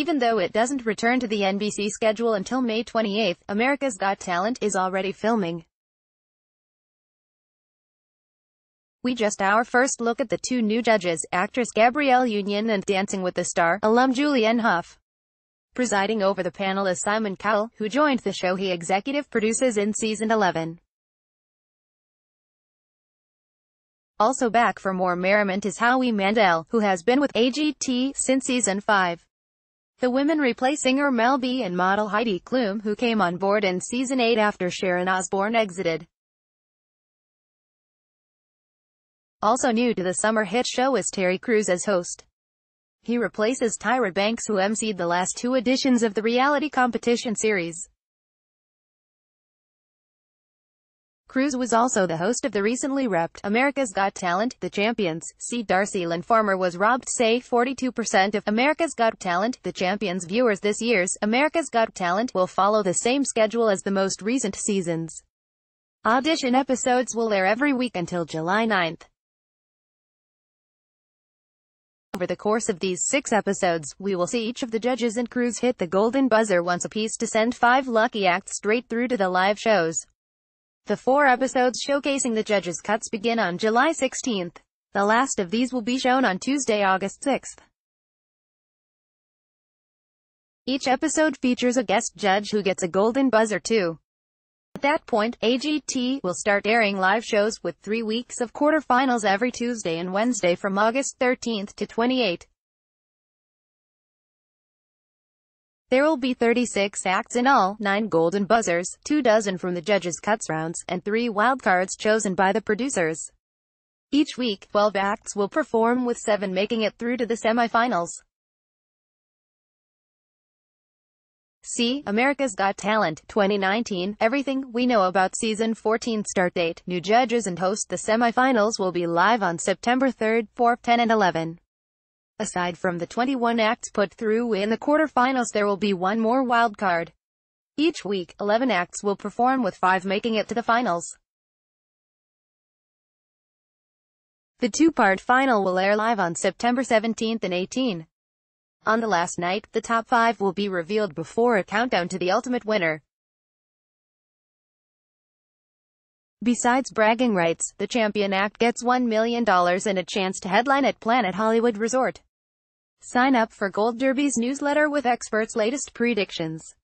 Even though it doesn't return to the NBC schedule until May 28, America's Got Talent is already filming. We just our first look at the two new judges, actress Gabrielle Union and Dancing with the Star alum Julianne Hough. Presiding over the panel is Simon Cowell, who joined the show he executive produces in season 11. Also back for more merriment is Howie Mandel, who has been with AGT since season 5. The women replace singer Mel B and model Heidi Klum, who came on board in season 8 after Sharon Osbourne exited. Also new to the summer hit show is Terry Crews as host. He replaces Tyra Banks who emceed the last two editions of the reality competition series. Crews was also the host of the recently repped America's Got Talent, The Champions. See Darci Lynne Farmer was robbed say 42% of America's Got Talent, The Champions viewers this year's America's Got Talent will follow the same schedule as the most recent seasons. Audition episodes will air every week until July 9th. Over the course of these six episodes, we will see each of the judges and crews hit the golden buzzer once apiece to send five lucky acts straight through to the live shows. The four episodes showcasing the judges' cuts begin on July 16th. The last of these will be shown on Tuesday, August 6th. Each episode features a guest judge who gets a golden buzzer too. At that point, AGT will start airing live shows with three weeks of quarterfinals every Tuesday and Wednesday from August 13th to 28. There will be 36 acts in all, 9 golden buzzers, 2 dozen from the judges' cuts rounds, and 3 wildcards chosen by the producers. Each week, 12 acts will perform with 7 making it through to the semifinals. See, America's Got Talent, 2019, everything we know about season 14 start date, new judges and host the semifinals will be live on September 3, 4, 10 and 11. Aside from the 21 acts put through in the quarterfinals there will be one more wildcard. Each week, 11 acts will perform with 5 making it to the finals. The two-part final will air live on September 17 and 18. On the last night, the top five will be revealed before a countdown to the ultimate winner. Besides bragging rights, the champion act gets $1 million and a chance to headline at Planet Hollywood Resort. Sign up for Gold Derby's newsletter with experts' latest predictions.